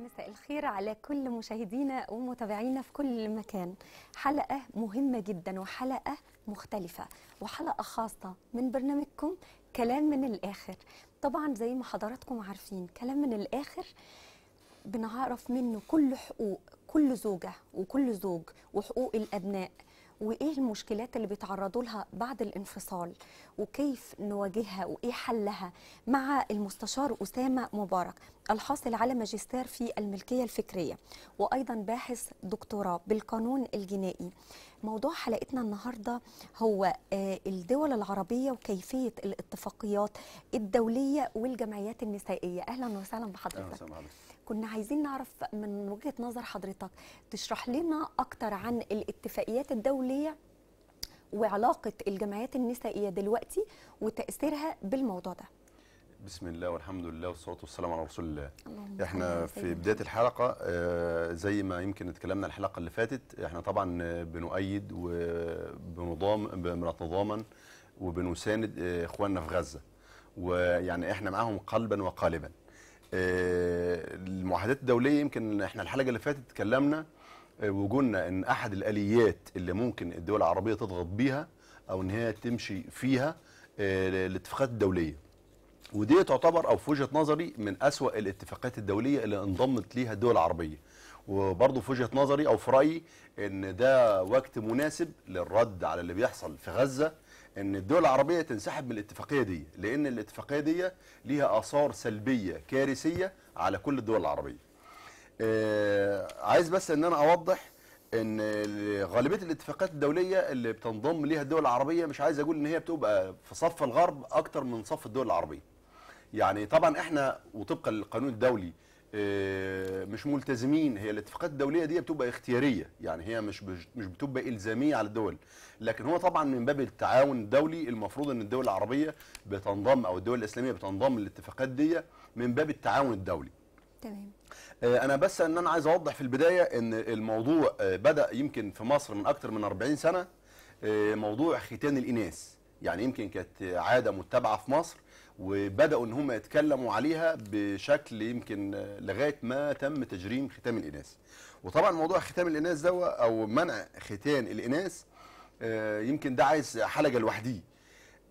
مساء الخير على كل مشاهدينا ومتابعينا في كل مكان. حلقة مهمة جدا وحلقة مختلفة وحلقة خاصة من برنامجكم كلام من الآخر. طبعا زي ما حضراتكم عارفين كلام من الآخر بنعرف منه كل حقوق كل زوجة وكل زوج وحقوق الأبناء. وإيه المشكلات اللي بيتعرضوا لها بعد الانفصال؟ وكيف نواجهها؟ وإيه حلها؟ مع المستشار أسامة مبارك الحاصل على ماجستير في الملكية الفكرية وأيضا باحث دكتوراه بالقانون الجنائي. موضوع حلقتنا النهاردة هو آه، الدول العربية وكيفية الاتفاقيات الدولية والجمعيات النسائية. أهلا وسهلا بحضرتك. أهلا. كنا عايزين نعرف من وجهة نظر حضرتك تشرح لنا أكتر عن الاتفاقيات الدولية وعلاقة الجمعيات النسائية دلوقتي وتأثيرها بالموضوع ده. بسم الله والحمد لله والصلاة والسلام على رسول الله. اللهم إحنا في سيدنا بداية الحلقة آه، زي ما يمكن اتكلمنا الحلقة اللي فاتت إحنا طبعا بنؤيد وبنضام بنتضامن وبنساند آه، إخواننا في غزة. ويعني إحنا معاهم قلبا وقالبا. المعاهدات الدولية يمكن إحنا الحلقة اللي فاتت اتكلمنا آه، وقلنا إن أحد الآليات اللي ممكن الدول العربية تضغط بيها أو إن هي تمشي فيها آه، الاتفاقات الدولية. ودي تعتبر أو في وجهة نظري من أسوأ الاتفاقات الدولية اللي انضمت ليها الدول العربية. وبرضه في وجهة نظري أو في رأيي إن ده وقت مناسب للرد على اللي بيحصل في غزة إن الدول العربية تنسحب من الاتفاقية دي لأن الاتفاقية دي ليها آثار سلبية كارثية على كل الدول العربية. آه، عايز بس إن أنا أوضح إن ال- غالبية الاتفاقات الدولية اللي بتنضم ليها الدول العربية مش عايز أقول إن هي بتبقى في صف الغرب أكتر من صف الدول العربية. يعني طبعا إحنا وطبقا للقانون الدولي مش ملتزمين. هي الاتفاقات الدولية دي بتبقى اختيارية يعني هي مش مش بتبقى إلزامية على الدول. لكن هو طبعا من باب التعاون الدولي المفروض إن الدول العربية بتنضم أو الدول الإسلامية بتنضم للاتفاقات دي من باب التعاون الدولي. تمام. آه، أنا بس إن أنا عايز أوضح في البداية إن الموضوع آه، بدأ يمكن في مصر من أكتر من 40 سنة آه، موضوع ختان الإناث. يعني يمكن كانت عادة متبعة في مصر. وبدأوا إن هم يتكلموا عليها بشكل يمكن لغاية ما تم تجريم ختام الإناث. وطبعا موضوع ختام الإناث ده أو منع ختان الإناث آه، يمكن ده عايز حلقة لوحديه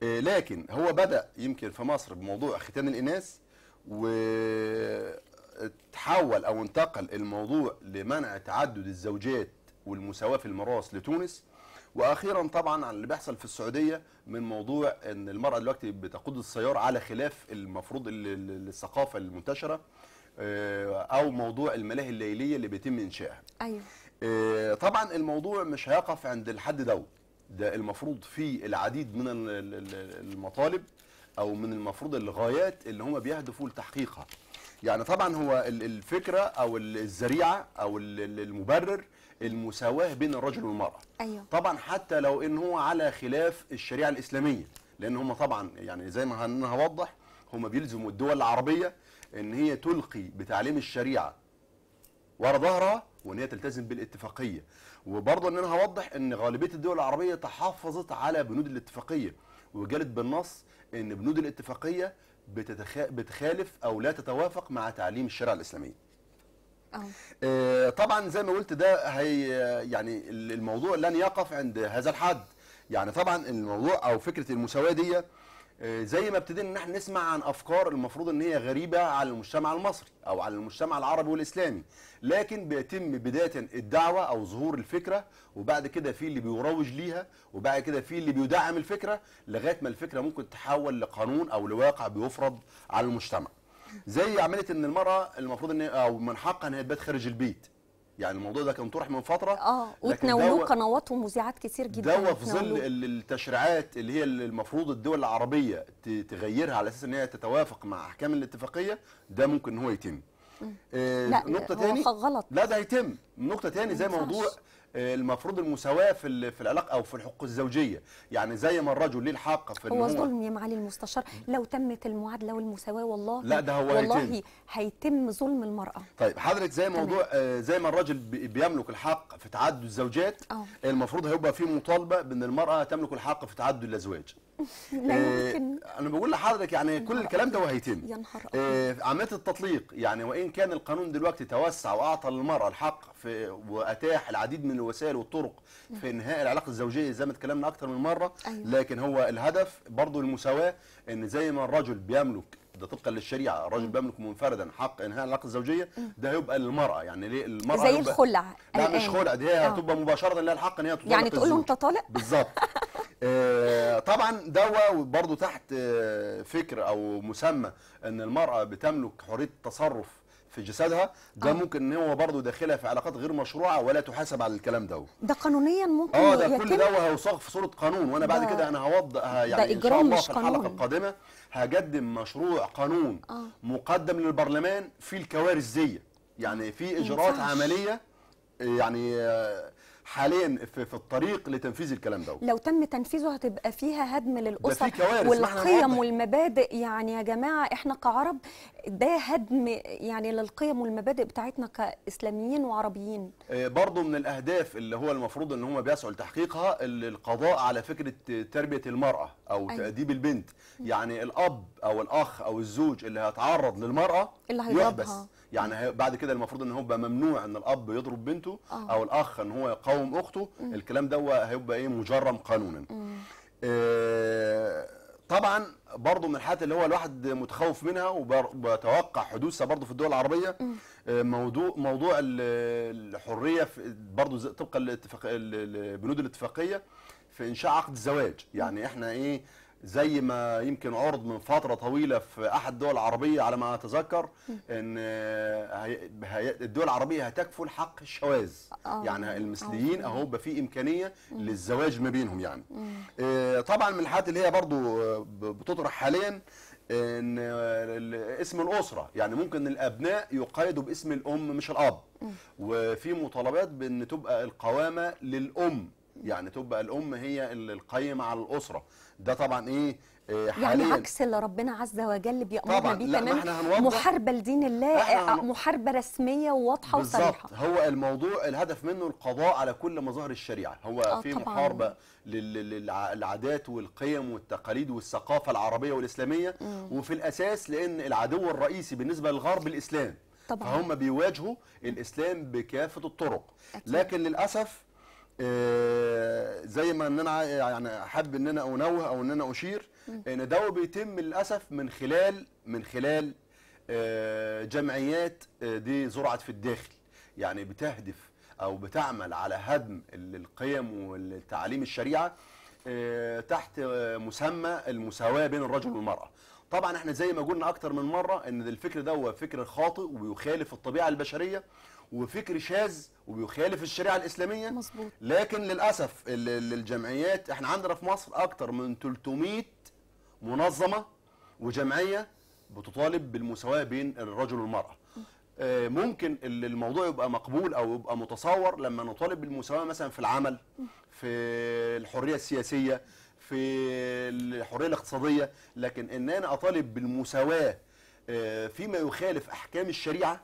آه، لكن هو بدأ يمكن في مصر بموضوع ختان الإناث وتحول أو انتقل الموضوع لمنع تعدد الزوجات والمساواة في الميراث لتونس. وأخيرا طبعا على اللي بيحصل في السعودية من موضوع إن المرأة دلوقتي بتقود السيارة على خلاف المفروض ال- ال- الثقافة المنتشرة آه، أو موضوع الملاهي الليلية اللي بيتم إنشائها. أيوه. آه، طبعا الموضوع مش هيقف عند الحد ده ده المفروض في العديد من ال- ال- ال- المطالب أو من المفروض الغايات اللي هم بيهدفوا لتحقيقها. يعني طبعا هو ال- الفكرة أو ال- الذريعة أو ال- ال- المبرر المساواة بين الرجل والمرأة. أيوه. طبعا حتى لو إن هو على خلاف الشريعة الإسلامية لأن هم طبعا يعني زي ما أنا هوضح هم بيلزموا الدول العربية إن هي تلقي بتعليم الشريعة ورا ظهرها وإن هي تلتزم بالاتفاقية. وبرضه إن أنا هوضح إن غالبية الدول العربية تحفظت على بنود الاتفاقية. وقالت بالنص إن بنود الاتفاقية بتتخ... بتخالف أو لا تتوافق مع تعليم الشريعة الإسلامية. آه، طبعا زي ما قلت ده هي يعني الموضوع لن يقف عند هذا الحد. يعني طبعا الموضوع أو فكرة المساواة دي آه، زي ما ابتدينا إن إحنا نسمع عن أفكار المفروض إن هي غريبة على المجتمع المصري أو على المجتمع العربي والإسلامي. لكن بيتم بداية الدعوة أو ظهور الفكرة وبعد كده في اللي بيروج ليها وبعد كده في اللي بيدعم الفكرة لغاية ما الفكرة ممكن تتحول لقانون أو لواقع بيفرض على المجتمع. زي عملية إن المرأة المفروض إن أو من حقها إن هي تبات خارج البيت. يعني الموضوع ده كان طرح من فترة آه وتناولوه قنوات ومذيعات كتير جدا دوا في ظل التشريعات اللي هي المفروض الدول العربية تغيرها على أساس إن هي تتوافق مع أحكام الاتفاقية ده ممكن إن هو يتم. آه، لا، نقطة تاني غلط. لا ده هيتم. نقطة تاني زي. موضوع المفروض المساواة في في العلاقه أو في الحقوق الزوجية. يعني زي ما الرجل ليه الحق في هو ظلم يا معالي المستشار. لو تمت المعادلة والمساواة والله لا، ده هو والله هيتم. هيتم ظلم المرأة. طيب حضرتك زي موضوع آه، زي ما الراجل بي- بيملك الحق في تعدد الزوجات آه. المفروض هيبقى في مطالبة بإن المرأة تملك الحق في تعدد الأزواج. لا آه، يمكن أنا بقول لحضرتك يعني كل الكلام ده وهيتم يا نهار. آه، عملية التطليق يعني وإن كان القانون دلوقتي توسع وأعطى للمرأة الحق في وأتاح العديد من الوسائل والطرق في إنهاء العلاقة الزوجية زي ما اتكلمنا أكتر من مرة أيوة. لكن هو الهدف برضو المساواة إن زي ما الرجل بيملك ده طبقا للشريعة الرجل بيملك منفردا حق إنهاء العلاقة الزوجية ده هيبقى للمرأة يعني ليه المرأة زي الخلع لا الآن. مش خلع دي هي آه. هتبقى مباشرة لها الحق إن هي تطلق يعني تقول له. أنت طالق بالظبط آه، طبعا دوا برضو تحت آه، فكر أو مسمى إن المرأة بتملك حرية التصرف في جسدها ده آه. ممكن إن هو برضو داخلها في علاقات غير مشروعة ولا تحاسب على الكلام ده ده قانونيا ممكن آه ده كل ده هيصاغ في صورة قانون وأنا بعد ده- كده أنا هوضح يعني إن شاء الله مش في الحلقة قانون. القادمة هقدم مشروع قانون آه. مقدم للبرلمان في الكوارث دي يعني في إجراءات. عملية يعني حاليا في, في الطريق لتنفيذ الكلام ده لو تم تنفيذه هتبقى فيها هدم للأسر في والقيم. والمبادئ يعني يا جماعة إحنا كعرب ده هدم يعني للقيم والمبادئ بتاعتنا كإسلاميين وعربيين. آه، برضو من الأهداف اللي هو المفروض إن هم بيسعوا لتحقيقها ال- القضاء على فكرة تربية المرأة أو أيوة. تأديب البنت. يعني الأب أو الأخ أو الزوج اللي هيتعرض للمرأة اللي هيضربها. يعني بعد كده المفروض إن هو ممنوع إن الأب يضرب بنته آه. أو الأخ إن هو يقاوم أخته. الكلام ده هيبقى إيه؟ مجرم قانونا. آه، طبعا برضو من الحاجات اللي هو الواحد متخوف منها وبتوقع حدوثها برضو في الدول العربية آه، موضوع موضوع ال- الحرية برضو طبقا للاتفاق ال- البنود الاتفاقية في إنشاء عقد الزواج يعني إحنا إيه زي ما يمكن عرض من فترة طويلة في أحد الدول العربيه على ما أتذكر إن آه، الدول العربية هتكفل حق الشواذ آه. يعني المثليين أهو بقى في امكانيه للزواج ما بينهم يعني. آه، طبعا من الحاجات اللي هي برضو آه، بتطرح حاليا إن آه، اسم الأسرة. يعني ممكن الأبناء يقيدوا باسم الأم مش الأب. وفي مطالبات بإن تبقى القوامة للأم. يعني تبقى الأم هي ال- القيمه على الأسرة. ده طبعا إيه آه، يعني حاليا عكس اللي ربنا عز وجل بيأمرنا. بيه لا، ما تمام إحنا هنوضح. محاربة لدين الله آه، هن- محاربة رسمية وواضحة بالظبط وصريحة هو الموضوع الهدف منه القضاء على كل مظاهر الشريعة هو آه، في طبعاً. محاربة لل- للع- للعادات والقيم والتقاليد والثقافة العربية والإسلامية وفي الأساس لأن العدو الرئيسي بالنسبة للغرب الإسلام طبعاً. فهم بيواجهوا الإسلام بكافة الطرق أكيد. لكن للأسف زي ما إن أنا يعني حابب إن أنا أنوه أو إن أنا أشير إن ده بيتم للأسف من خلال من خلال آه، جمعيات آه، دي زرعت في الداخل. يعني بتهدف أو بتعمل على هدم ال- القيم والتعاليم الشريعة آه، تحت آه، مسمى المساواة بين الرجل والمرأة. طبعا إحنا زي ما قلنا أكتر من مرة إن الفكر ده هو فكر خاطئ وبيخالف الطبيعة البشرية وفكر شاذ وبيخالف الشريعة الإسلامية. مظبوط. لكن للأسف ال- ال- الجمعيات إحنا عندنا في مصر أكتر من 300 منظمة وجمعية بتطالب بالمساواة بين الرجل والمرأة. آه، ممكن ال- الموضوع يبقى مقبول أو يبقى متصور لما نطالب بالمساواة مثلا في العمل في الحرية السياسية في الحرية الاقتصادية. لكن ان أنا أطالب بالمساواة آه، فيما يخالف أحكام الشريعة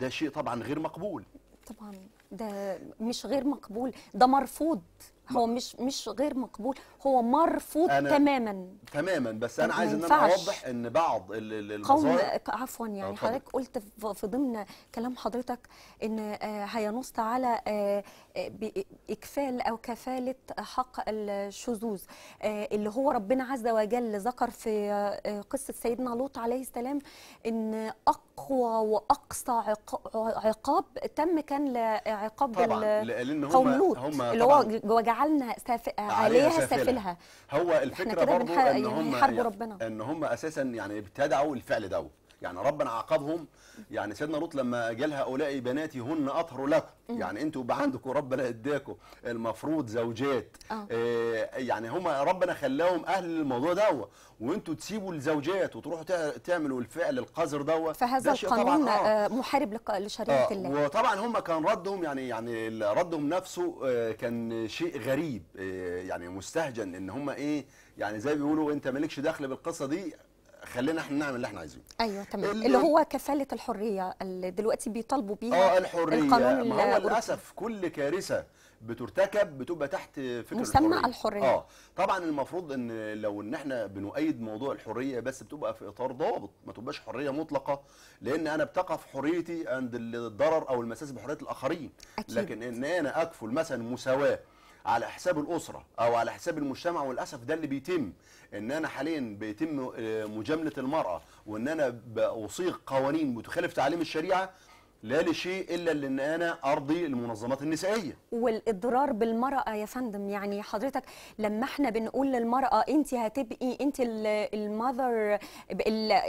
ده شيء طبعا غير مقبول. طبعا ده مش غير مقبول ده مرفوض. هو مش مش غير مقبول هو مرفوض تماما تماما بس أنا عايز إن أنا. أوضح إن بعض ال- ال- قوم المظاهر عفوا يعني اتفضل. حضرتك قلت في- ضمن كلام حضرتك إن آه، هينص على آه، آه، باكفال أو كفالة حق الشذوذ اللي هو ربنا عز وجل ذكر في قصة سيدنا لوط عليه السلام إن أقوى وأقصى عق- عقاب تم كان لعقاب قوم لوط اللي هو طبعاً ج- وجعلنا ساف... عليها سافلها. هو الفكرة بنح- إن يعني هم يحاربوا ربنا. إن هم أساسا يعني ابتدعوا الفعل ده يعني ربنا عاقبهم. يعني سيدنا لوط لما قال هؤلاء بناتي هن أطهر لكم. يعني أنتوا بقى عندكم ربنا اداكم المفروض زوجات. آه. آه يعني هم ربنا خلاهم أهل الموضوع ده وانتوا تسيبوا الزوجات وتروحوا تع- تعملوا الفعل القذر ده فهذا القانون آه. آه، محارب لشريعة آه الله. وطبعا هم كان ردهم يعني يعني ردهم نفسه آه، كان شيء غريب. آه، يعني مستهجن إن هم إيه يعني زي بيقولوا أنت مالكش دخل بالقصة دي خلينا إحنا نعمل اللي إحنا عايزينه أيوه تمام ال- اللي هو كفالة الحرية اللي دلوقتي بيطالبوا بيها آه الحرية القانون ما هو. للأسف كل كارثة بترتكب بتبقى تحت فكره مسمى الحرية الحرية. آه طبعا المفروض إن لو إن إحنا بنؤيد موضوع الحرية بس بتبقى في إطار ضابط ما تبقاش حرية مطلقة لأن أنا بتقف حريتي عند الضرر أو المساس بحرية الآخرين أكيد. لكن إن أنا أكفل مثلا مساواة على حساب الأسرة أو على حساب المجتمع وللأسف ده اللي بيتم. إن أنا حاليا بيتم آه، مجاملة المرأة وإن أنا بصيغ قوانين بتخالف تعاليم الشريعة لا لشيء إلا لأن أنا أرضي المنظمات النسائية. والإضرار بالمرأة يا فندم يعني حضرتك لما إحنا بنقول للمرأة أنت هتبقي أنت المذر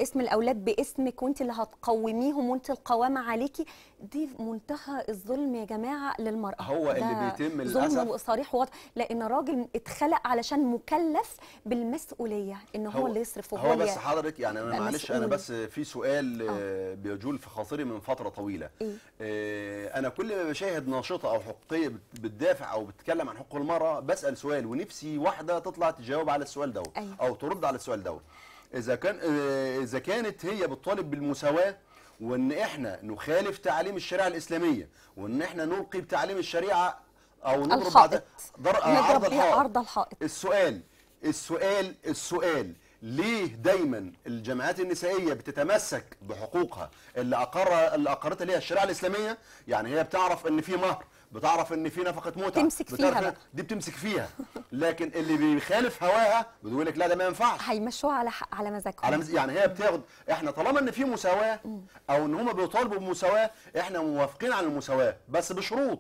اسم الأولاد باسمك وأنت اللي هتقوميهم وأنت القوامة عليكي دي منتهى الظلم يا جماعة للمرأة هو اللي بيتم ظلم للأسف. وصريح وواضح لأن الراجل اتخلق علشان مكلف بالمسؤولية إن هو, اللي يصرف وهو هو بس حضرتك يعني أنا معلش أنا. بس في سؤال آه، بيجول في خاطري من فترة طويلة إيه؟ آه، أنا كل ما بشاهد ناشطة أو حقوقية بت- بتدافع أو بتتكلم عن حقوق المرأة بسأل سؤال ونفسي واحدة تطلع تجاوب على السؤال ده أيوة. أو ترد على السؤال ده إذا كان آه، إذا كانت هي بتطالب بالمساواة وان إحنا نخالف تعاليم الشريعة الإسلامية وان إحنا نلقي بتعاليم الشريعة أو نضرب الحائط. بعد- آه، عرض الحائط. عرض الحائط. السؤال السؤال السؤال ليه دايما الجماعات النسائية بتتمسك بحقوقها؟ اللي اقر اللي اقرتها ليها الشريعة الإسلامية؟ يعني هي بتعرف إن في مهر. بتعرف إن في نفقة متعه تمسك فيها بقى. دي بتمسك فيها. لكن اللي بيخالف هواها بتقول لك لا ده ما ينفعش. هيمشوها على حق على مزاجهم. على مز... يعني هي بتاخد إحنا طالما إن في مساواة أو إن هم بيطالبوا بمساواة إحنا موافقين على المساواة بس بشروط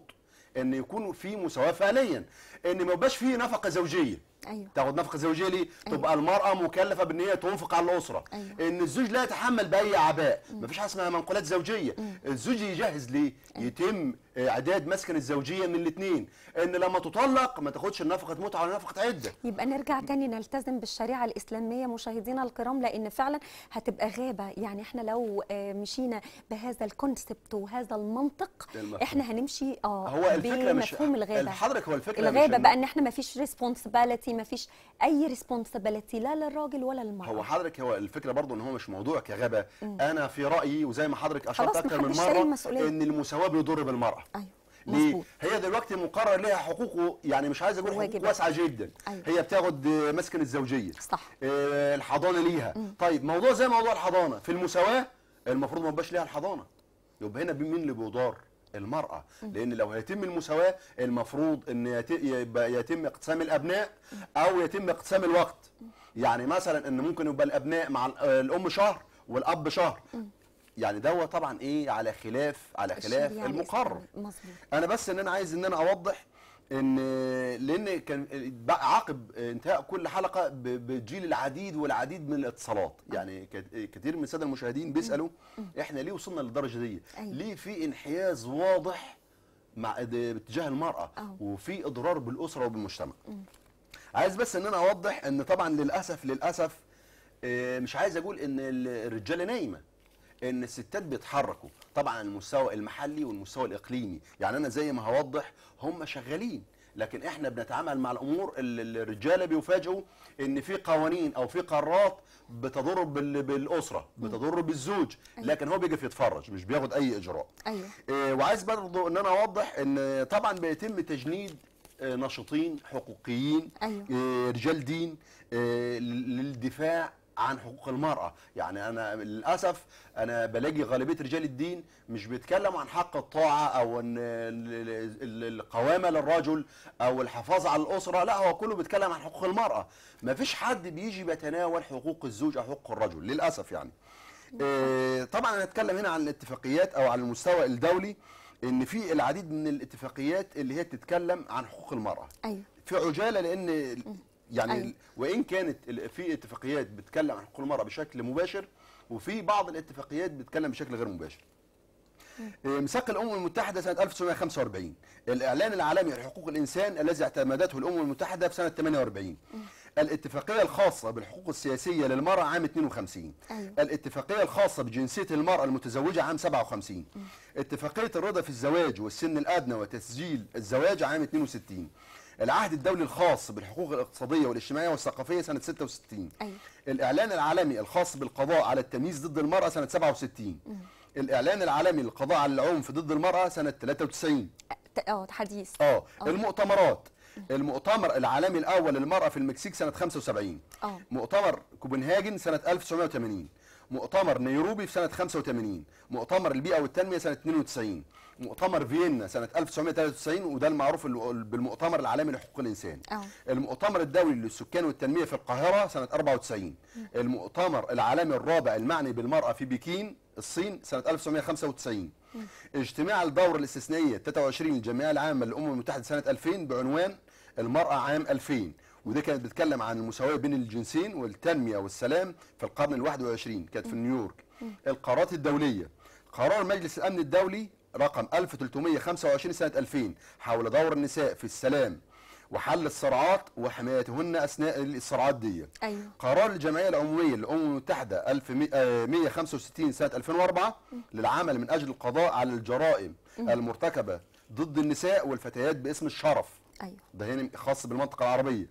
إن يكون في مساواة فعليا. إن ما يبقاش في نفقة زوجية. أيوه. تاخد نفقة زوجية ليه؟ تبقى المرأة مكلفة بإن هي تنفق على الأسرة. أيوة. إن الزوج لا يتحمل بأي أعباء. مفيش حاجة اسمها منقولات زوجية. الزوج يجهز ليه؟ يتم إعداد مسكن الزوجية من الاثنين إن لما تطلق ما تاخدش نفقه متعه ولا نفقة عدة. يبقى نرجع تاني نلتزم بالشريعة الإسلامية مشاهدينا الكرام لأن فعلا هتبقى غابة. يعني إحنا لو آه، مشينا بهذا ال concept وهذا المنطق المفهوم. إحنا هنمشي آه هو الفكرة مش الغابة. حضرتك هو الفكرة مش إن- بقى إن إحنا ما فيش responsibility ما فيش أي responsibility لا للراجل ولا للمرأة. هو حضرتك هو الفكرة برضو إن هو مش موضوع كغابة أنا في رأيي وزي ما حضرتك أشرت أكتر من مرة. إن المساواة بيضر بالمرأة. أيوه. ليه؟ هي دلوقتي مقرر ليها حقوق يعني مش عايز أقول حقوق. واسعة جدا. أيوة. هي بتاخد مسكن الزوجية. صح. آه، الحضانة ليها. طيب موضوع زي موضوع الحضانة. في المساواة المفروض ما يبقاش ليها الحضانة. يبقى هنا مين اللي بيضار المرأة لأن لو هيتم المساواة المفروض أن يبقى يتم اقتسام الأبناء أو يتم اقتسام الوقت. يعني مثلا أن ممكن يبقى الأبناء مع ال- الأم شهر والأب شهر. يعني ده طبعا إيه على خلاف على خلاف الشريعة المقرر. أنا بس إن أنا عايز إن أنا أوضح إن لأن كان عقب إنتهاء كل حلقة بتجيل العديد والعديد من الاتصالات. يعني كتير من السادة المشاهدين بيسألوا إحنا ليه وصلنا للدرجة دي؟ أيوة. ليه في انحياز واضح مع باتجاه المرأة. وفي إضرار بالأسرة وبالمجتمع؟ عايز بس إن أنا أوضح إن طبعا للأسف للأسف آه، مش عايز أقول إن ال- الرجالة نايمة. إن الستات بيتحركوا. طبعا المستوى المحلي والمستوى الإقليمي. يعني أنا زي ما هوضح هم شغالين. لكن إحنا بنتعامل مع الأمور ال- ال- الرجالة بيفاجئوا إن في قوانين أو في قرارات بتضر بال- بالأسرة بتضر بالزوج. لكن هو بيقف يتفرج مش بياخد أي إجراء. أيوه. آه، وعايز برضو إن أنا أوضح إن طبعا بيتم تجنيد آه، ناشطين حقوقيين أيوة. آه، رجال دين آه، لل- للدفاع عن حقوق المرأة. يعني أنا للأسف أنا بلاقي غالبية رجال الدين مش بيتكلموا عن حق الطاعة أو أن ال- ال- ال- القوامة للرجل أو الحفاظ على الأسرة. لا هو كله بيتكلم عن حقوق المرأة. ما فيش حد بيجي بيتناول حقوق الزوج أو حقوق الرجل للأسف يعني. آه، طبعا أنا هتكلم هنا عن الاتفاقيات أو على المستوى الدولي إن في العديد من الاتفاقيات اللي هي بتتكلم عن حقوق المرأة. أيوه. في عجالة لأن يعني أيوة. وإن كانت في اتفاقيات بتتكلم عن حقوق المراه بشكل مباشر وفي بعض الاتفاقيات بتتكلم بشكل غير مباشر. آه، ميثاق الأمم المتحدة سنة 1945 الإعلان العالمي لحقوق الإنسان الذي اعتمدته الأمم المتحدة في سنة 48 الاتفاقية الخاصة بالحقوق السياسية للمرأة عام 52 أيوة. الاتفاقية الخاصة بجنسية المرأة المتزوجة عام 57 اتفاقية الرضا في الزواج والسن الأدنى وتسجيل الزواج عام 62 العهد الدولي الخاص بالحقوق الاقتصادية والاجتماعية والثقافية سنة 66 أيوه. الإعلان العالمي الخاص بالقضاء على التمييز ضد المرأة سنة 67 الإعلان العالمي للقضاء على العنف ضد المرأة سنة 93 ت- آه حديث آه آه. المؤتمرات. المؤتمر العالمي الأول للمرأة في المكسيك سنة 75 آه. مؤتمر كوبنهاجن سنة 1980 مؤتمر نيروبي في سنة 85 مؤتمر البيئة والتنمية سنة 92 مؤتمر فيينا سنة 1993 وده المعروف ال- بالمؤتمر العالمي لحقوق الإنسان. آه المؤتمر الدولي للسكان والتنمية في القاهرة سنة 94 المؤتمر العالمي الرابع المعني بالمرأة في بكين الصين سنة 1995 اجتماع الدورة الاستثنائية 23 للجمعية العامة للأمم المتحدة سنة 2000 بعنوان المرأة عام 2000 وده كانت بتتكلم عن المساواة بين الجنسين والتنمية والسلام في القرن ال 21 كانت في نيويورك. القرارات الدولية. قرار مجلس الأمن الدولي رقم 1325 سنة 2000 حول دور النساء في السلام وحل الصراعات وحمايتهن أثناء الصراعات دي. أيوه. قرار الجمعية العمومية للامم المتحده 1165 سنة 2004 للعمل من أجل القضاء على الجرائم المرتكبة ضد النساء والفتيات باسم الشرف. أيوه. ده هنا خاص بالمنطقة العربية.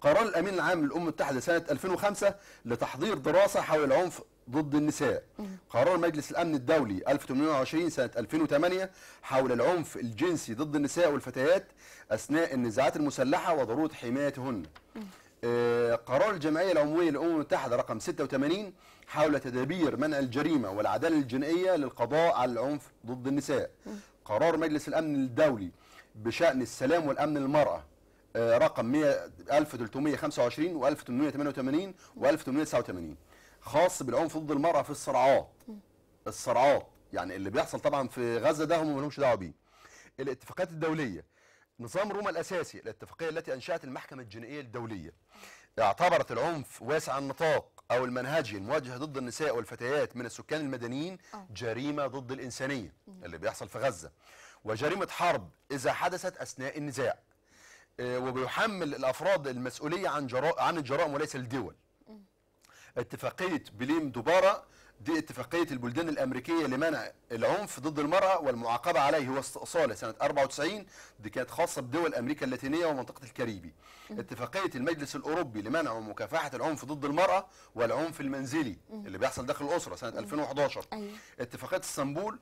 قرار الأمين العام للامم المتحده سنه 2005 لتحضير دراسة حول العنف ضد النساء. قرار مجلس الأمن الدولي 1820 سنة 2008 حول العنف الجنسي ضد النساء والفتيات أثناء النزاعات المسلحة وضروره حمايتهن. آه، قرار الجمعية العمومية للأمم المتحدة رقم 86 حول تدابير منع الجريمة والعدالة الجنائية للقضاء على العنف ضد النساء. قرار مجلس الأمن الدولي بشأن السلام والأمن للمرأة آه، رقم 100 1325 و1888 و1889 خاص بالعنف ضد المرأة في الصراعات. الصراعات يعني اللي بيحصل طبعا في غزة ده هم مالهمش دعوة بيه. الاتفاقات الدولية نظام روما الأساسي الاتفاقية التي أنشأت المحكمة الجنائية الدولية. اعتبرت العنف واسع النطاق أو المنهجي الموجه ضد النساء والفتيات من السكان المدنيين آه. جريمة ضد الإنسانية اللي بيحصل في غزة. وجريمة حرب إذا حدثت أثناء النزاع. آه، وبيحمل الأفراد المسؤولية عن جراء عن الجرائم وليس الدول. اتفاقية بليم دوبارا دي اتفاقية البلدان الأمريكية لمنع العنف ضد المرأة والمعاقبة عليه. واستئصاله سنة 94 دي كانت خاصة بدول أمريكا اللاتينية ومنطقة الكاريبي. اتفاقية المجلس الأوروبي لمنع ومكافحه العنف ضد المرأة والعنف المنزلي اللي بيحصل داخل الأسرة سنة 2011 أيوه. اتفاقية اسطنبول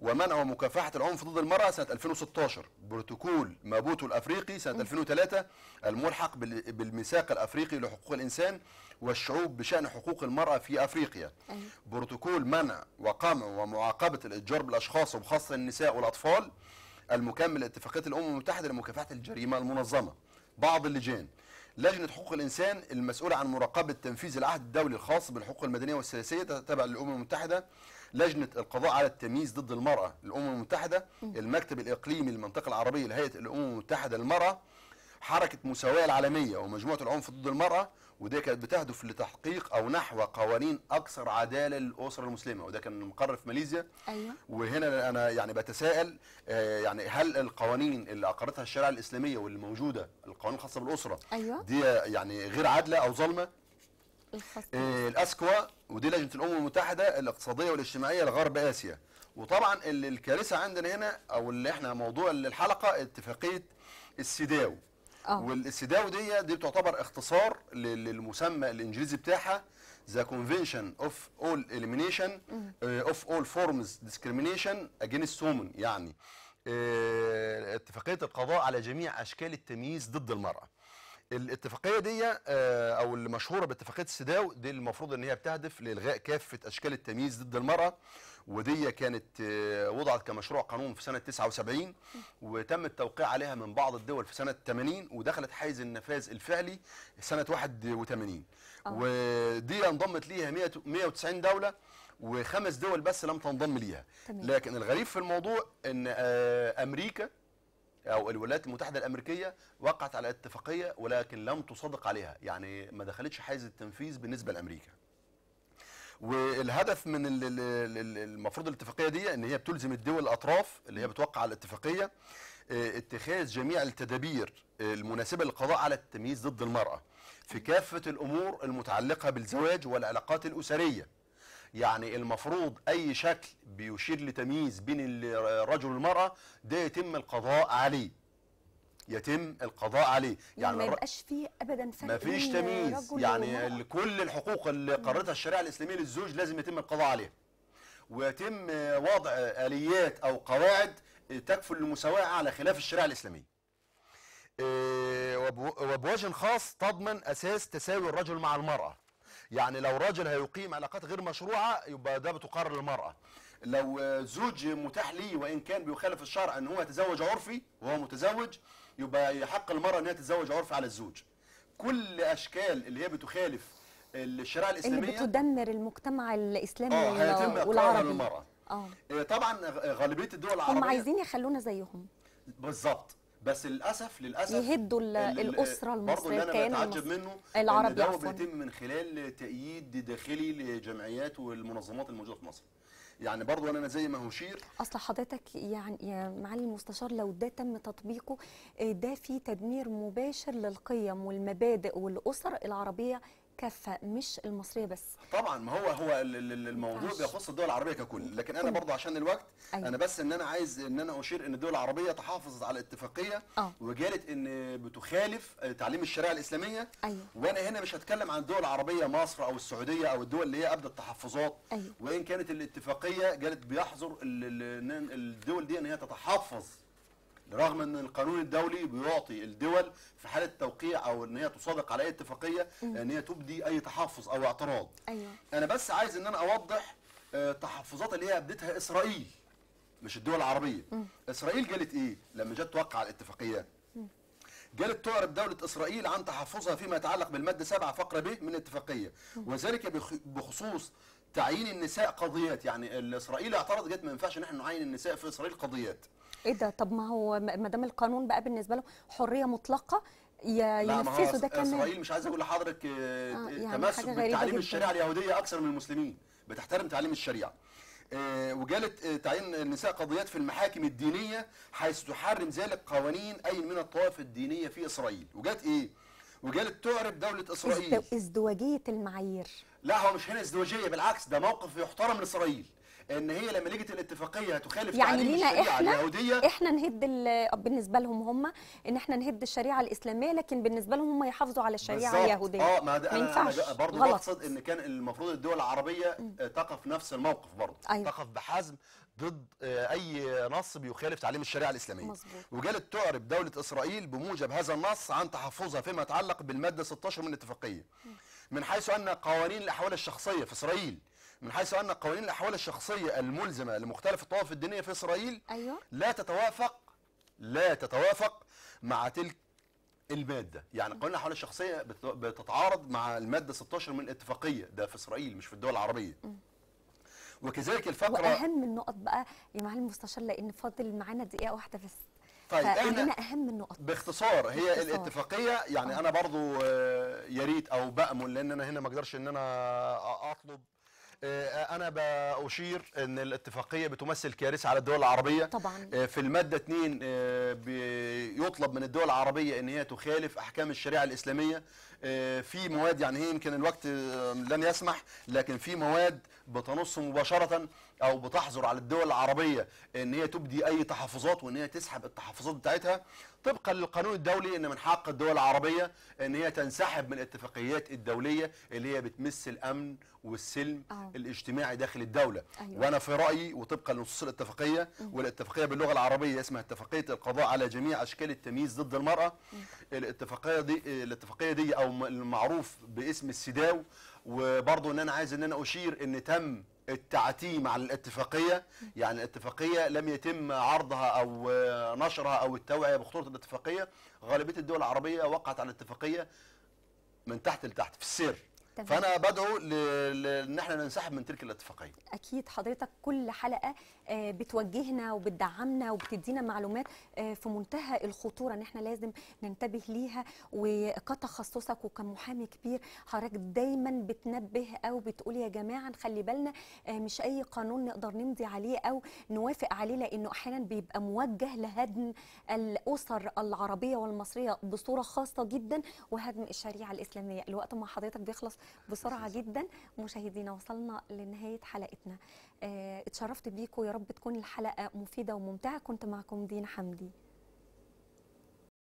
ومنع ومكافحه العنف ضد المرأة سنة 2016 بروتوكول مابوتو الأفريقي سنة 2003 الملحق بال- بالميثاق الأفريقي لحقوق الإنسان والشعوب بشأن حقوق المرأة في أفريقيا. أيوه بروتوكول منع وقمع ومعاقبة الإتجار بالأشخاص وبخاصة النساء والأطفال المكمل لاتفاقية الأمم المتحدة لمكافحة الجريمة المنظمة. بعض اللجان. لجنة حقوق الإنسان المسؤولة عن مراقبة تنفيذ العهد الدولي الخاص بالحقوق المدنية والسياسية تابع للامم المتحدة. لجنة القضاء على التمييز ضد المرأة للأمم المتحدة. المكتب الإقليمي للمنطقة العربية لهيئة الأمم المتحدة للمرأة. حركة مساواة العالمية ومجموعة العنف ضد المرأة. ودي كانت بتهدف لتحقيق أو نحو قوانين أكثر عدالة للأسرة المسلمة وده كان مقر في ماليزيا. أيوه. وهنا أنا يعني بتساءل آه، يعني هل القوانين اللي أقرتها الشريعة الإسلامية واللي موجودة القوانين الخاصة بالأسرة أيوه. دي يعني غير عادلة أو ظالمة؟ آه، الأسكوا ودي لجنة الأمم المتحدة الاقتصادية والاجتماعية لغرب آسيا. وطبعا ال- الكارثة عندنا هنا أو اللي إحنا موضوع الحلقة اتفاقية السيداو. آه. والسيداو دي دي بتعتبر اختصار لل- للمسمى الإنجليزي بتاعها The Convention of All Elimination of All Forms Discrimination Against Women يعني آه، اتفاقية القضاء على جميع أشكال التمييز ضد المرأة. الاتفاقية دي آه، أو المشهورة باتفاقية السيداو دي المفروض إن هي بتهدف لإلغاء كافة أشكال التمييز ضد المرأة. ودي كانت آه، وضعت كمشروع قانون في سنة 79 وتم التوقيع عليها من بعض الدول في سنة 80 ودخلت حيز النفاذ الفعلي سنة 81 آه. ودي انضمت ليها 100 190 دولة وخمس دول بس لم تنضم ليها تمام. لكن الغريب في الموضوع إن آه، أمريكا أو الولايات المتحدة الأمريكية وقعت على اتفاقية ولكن لم تصدق عليها يعني ما دخلتش حيز التنفيذ بالنسبة لأمريكا والهدف من ال- ال- ال- المفروض الاتفاقية دي إن هي بتلزم الدول الأطراف اللي هي بتوقع الاتفاقية آه، اتخاذ جميع التدابير المناسبة للقضاء على التمييز ضد المرأة في كافة الأمور المتعلقة بالزواج والعلاقات الأسرية. يعني المفروض أي شكل بيشير لتمييز بين الرجل والمرأة ده يتم القضاء عليه. يتم القضاء عليه. يعني ما يبقاش فيه ابدا فرق ما فيش تمييز. يعني كل الحقوق اللي قررتها الشريعة الإسلامية للزوج لازم يتم القضاء عليها. ويتم وضع آليات أو قواعد تكفل المساواة على خلاف الشريعة الإسلامية. آه، وبو- وبوجه خاص تضمن أساس تساوي الرجل مع المرأة. يعني لو راجل هيقيم علاقات غير مشروعة يبقى ده بتقرر للمراه لو زوج متاح ليه وإن كان بيخالف الشرع إن هو يتزوج عرفي وهو متزوج يبقى يحق المرأة ان هي تتزوج عرفي على الزوج. كل أشكال اللي هي بتخالف الشريعة اللي الإسلامية بتدمر المجتمع الإسلامي آه هيتم والعربي. للمرأة. آه. آه، طبعا غ- غالبية الدول العربية هم عايزين يخلونا زيهم. بالظبط. بس للأسف للأسف يهدوا ال- ال- الأسرة برضه اللي أنا بتعجب. منه العربي ده. بيتم من خلال تأييد داخلي للجمعيات والمنظمات الموجودة في مصر. يعني برضه أنا زي ما هشير أصل حضرتك يعني يا معالي المستشار لو ده تم تطبيقه آه، ده في تدمير مباشر للقيم والمبادئ والأسر العربية كافه مش المصرية بس طبعا ما هو هو ال- ال- الموضوع. بيخص الدول العربية ككل لكن أنا. برضه عشان الوقت أيوة. أنا بس إن أنا عايز إن أنا أشير إن الدول العربية تحافظت على اتفاقيه آه. وقالت إن بتخالف تعليم الشريعة الإسلامية أيوة. وأنا هنا مش هتكلم عن الدول العربية مصر أو السعودية أو الدول اللي هي ابدت تحفظات أيوة. وإن كانت الاتفاقية قالت بيحظر الدول دي إن هي تتحفظ رغم إن القانون الدولي بيعطي الدول في حالة توقيع أو إن هي تصادق على أي اتفاقية إن هي تبدي أي تحفظ أو اعتراض. أيوه. أنا بس عايز إن أنا أوضح آه، تحفظات اللي هي ابدتها إسرائيل مش الدول العربية. إسرائيل قالت إيه لما جت توقع على الاتفاقية؟ قالت تعرب دولة إسرائيل عن تحفظها فيما يتعلق بالمادة 7 فقرة ب من الاتفاقية وذلك بخ- بخصوص تعيين النساء قضيات. يعني الإسرائيل اعترض قالت ما ينفعش ان إحنا نعين النساء في إسرائيل قضيات. إيه ده؟ طب ما هو ما دام القانون بقى بالنسبة له حرية مطلقة ينفذوا ده كمان. إسرائيل مش عايز أقول لحضرتك آه، آه، يعني تمسك جداً. الشريعة اليهودية أكثر من المسلمين بتحترم تعليم الشريعة. آه، وقالت آه، تعيين النساء قضيات في المحاكم الدينية حيث تحرم ذلك قوانين أي من الطوائف الدينية في إسرائيل. وقالت إيه؟ وقالت تعرب دولة إسرائيل. ازد- ازدواجية المعايير. لا هو مش هنا ازدواجية بالعكس ده موقف يحترم لاسرائيل إن هي لما لقت الاتفاقية هتخالف يعني لينا الشريعة إحنا اليهودية. إحنا نهد ال- بالنسبة لهم هم إن إحنا نهد الشريعة الإسلامية لكن بالنسبة لهم هم يحافظوا على الشريعة بالظبط. اليهودية. آه ما ده أنا برضه بقصد إن كان المفروض الدول العربية تقف نفس الموقف برضه أيوة. تقف بحزم ضد آه، أي نص بيخالف تعليم الشريعة الإسلامية. مظبوط. وقالت تعرب دولة إسرائيل بموجب هذا النص عن تحفظها فيما يتعلق بالمادة 16 من الاتفاقية. من حيث أن قوانين الأحوال الشخصية في إسرائيل من حيث أن قوانين الأحوال الشخصية الملزمة لمختلف الطوائف الدينية في إسرائيل أيوه. لا تتوافق لا تتوافق مع تلك المادة. يعني قانون الأحوال الشخصية بت- بتتعارض مع المادة 16 من الاتفاقية. ده في إسرائيل مش في الدول العربية. وكذلك الفقرة واهم النقط بقى يا معالي المستشار لأن فاضل معانا دقيقة واحدة بس طيب إحنا أهم النقط باختصار هي باختصار. الاتفاقية يعني آه. أنا برضو آه، يا ريت أو بأمل لأن أنا هنا ما أقدرش إن أنا أطلب آه، أنا بأشير أن الاتفاقية بتمثل كارثة على الدول العربية. طبعا. آه، في المادة 2 آه، بيطلب من الدول العربية إن هي تخالف أحكام الشريعة الإسلامية. آه، في مواد يعني هي يمكن الوقت لن يسمح لكن في مواد بتنص مباشرة أو بتحظر على الدول العربية إن هي تبدي أي تحفظات وإن هي تسحب التحفظات بتاعتها طبقا للقانون الدولي إن من حق الدول العربية إن هي تنسحب من الاتفاقيات الدولية اللي هي بتمس الأمن والسلم آه. الاجتماعي داخل الدولة أيوة. وأنا في رأيي وطبقا لنصوص الاتفاقية والاتفاقية باللغة العربية اسمها اتفاقية القضاء على جميع أشكال التمييز ضد المرأة الاتفاقية دي الاتفاقية دي أو المعروف باسم السيداو وبرضه إن أنا عايز إن أنا أشير إن تم التعتيم على الاتفاقية. يعني الاتفاقية لم يتم عرضها أو نشرها أو التوعية بخطورة الاتفاقية. غالبية الدول العربية وقعت على الاتفاقية من تحت لتحت في السر. تمام. فأنا بدعو ل- ل- إن إحنا ننسحب من تلك الاتفاقية. أكيد حضرتك كل حلقة آه، بتوجهنا وبتدعمنا وبتدينا معلومات آه، في منتهى الخطورة إن إحنا لازم ننتبه ليها. وكتخصصك وكمحامي كبير حضرتك دايما بتنبه أو بتقول يا جماعة نخلي بالنا آه، مش أي قانون نقدر نمضي عليه أو نوافق عليه لأنه أحيانا بيبقى موجه لهدم الأسر العربية والمصرية بصورة خاصة جدا وهدم الشريعة الإسلامية. الوقت مع حضرتك بيخلص. بسرعة جدا. مشاهدينا وصلنا لنهاية حلقتنا. آه، اتشرفت بيكم. يا رب تكون الحلقة مفيدة وممتعة. كنت معكم دينا حمدي.